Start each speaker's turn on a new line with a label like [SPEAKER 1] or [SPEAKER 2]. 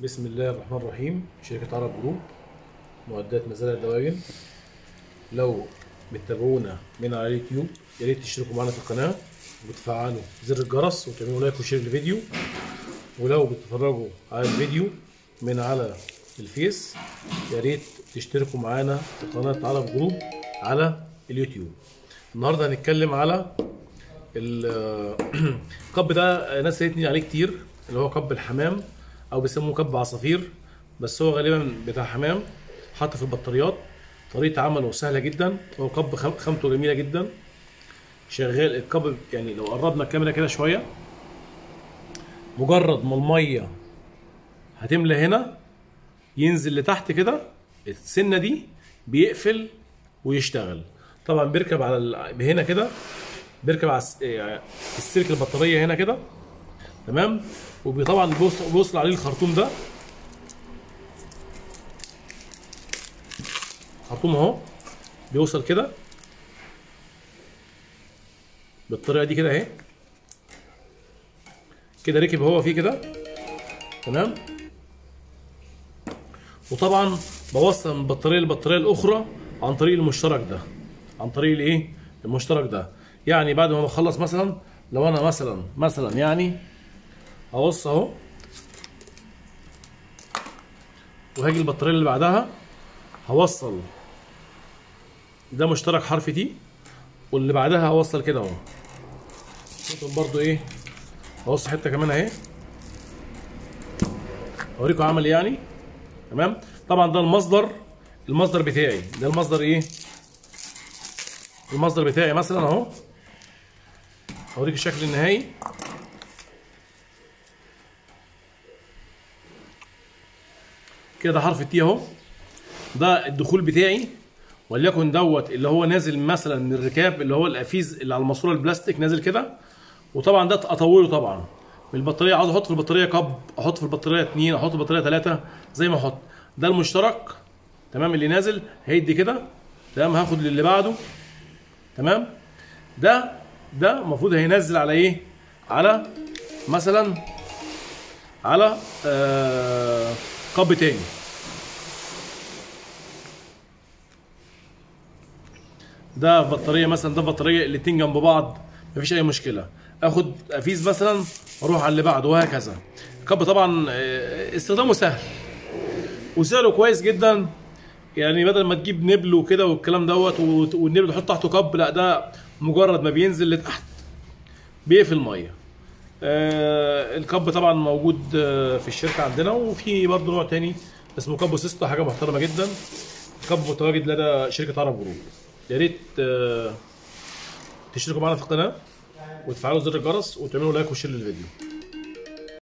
[SPEAKER 1] بسم الله الرحمن الرحيم. شركة عرب جروب معدات مزارع الدواجن. لو بتتابعونا من على اليوتيوب يا ريت تشتركوا معنا في القناة وتفعلوا زر الجرس وتعملوا like و share للفيديو. ولو بتتفرجوا على الفيديو من على الفيس يا ريت تشتركوا معانا في قناة عرب جروب على اليوتيوب. النهارده هنتكلم على ال- الكب ده ناس سالتني عليه كتير اللي هو كب الحمام. أو بيسموه كب عصافير بس هو غالبا بتاع حمام حط في البطاريات. طريقة عمله سهلة جدا هو كب خامته جميلة جدا. شغال الكب يعني لو قربنا الكاميرا كده شوية. مجرد ما المية هتملى هنا ينزل لتحت كده السنة دي بيقفل ويشتغل. طبعا بيركب على هنا كده بيركب على يعني السلك البطارية هنا كده. تمام؟ وطبعا بيوصل عليه الخرطوم ده. خرطوم اهو بيوصل كده. بالطريقة دي كده اهي. كده ركب هو فيه كده. تمام؟ وطبعا بوصل من البطاريه للبطاريه الأخرى عن طريق المشترك ده. عن طريق الايه؟ المشترك ده. يعني بعد ما بخلص مثلا لو أنا مثلا مثلا يعني هبص أهو. وهاجي البطارية اللي بعدها. هوصل. ده مشترك حرف تي واللي بعدها هوصل كده أهو. ممكن برضو إيه. هوصل حتة كمان أهي. أوريكم عمل يعني. تمام؟ طبعا ده المصدر المصدر بتاعي. ده المصدر إيه؟ المصدر بتاعي مثلا أهو. اوريك الشكل النهائي. كده ده حرف التي اهو. ده الدخول بتاعي وليكن دوت اللي هو نازل مثلا من الركاب اللي هو القفيز اللي على الماسورة البلاستيك نازل كده. وطبعا ده أطوله طبعا. من البطارية عاوز أحط في البطارية كب أحط في البطارية اتنين أحط في البطارية ثلاثة زي ما أحط. ده المشترك تمام اللي نازل هيدي كده. تمام هاخد للي بعده. تمام. ده ده المفروض هينزل على إيه؟ على مثلا على آه قب تاني. ده بطارية مثلا ده بطارية الاتنين جنب بعض مفيش أي مشكلة. آخد افيز مثلا أروح على اللي بعده وهكذا. الكب طبعا آه، استخدامه سهل. وسعره كويس جدا. يعني بدل ما تجيب نبل وكده والكلام دوت وت- والنبل تحط تحته كب لا ده مجرد ما بينزل لتحت بيقفل ميه الكب طبعا موجود آه في الشركة عندنا وفي برضه نوع تاني اسمه كابو سيستا حاجة محترمة جدا. كب متواجد لدى شركة عرب جروب. يا ريت آه تشتركوا معنا في القناة وتفعلوا زر الجرس وتعملوا like و share للفيديو.